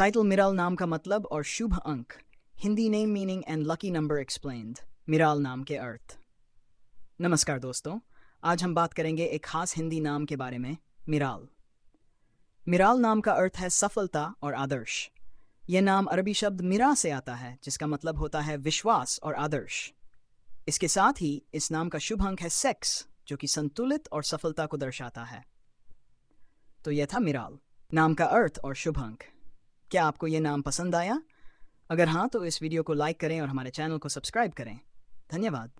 Title मिराल नाम का मतलब और शुभ अंक Hindi name meaning and lucky number explained Miral नाम के अर्थ नमस्कार दोस्तों आज हम बात करेंगे एक खास हिंदी नाम के बारे में मिराल मिराल नाम का अर्थ है सफलता और आदर्श यह नाम अरबी शब्द मिरा से आता है जिसका मतलब होता है विश्वास और आदर्श इसके साथ ही इस नाम का शुभ अंक है सेक्स जो कि संतुलित और सफलता को दर्शाता है तो यह था मिराल नाम का अर्थ और शुभ अंक क्या आपको ये नाम पसंद आया? अगर हाँ तो इस वीडियो को लाइक करें और हमारे चैनल को सब्सक्राइब करें। धन्यवाद।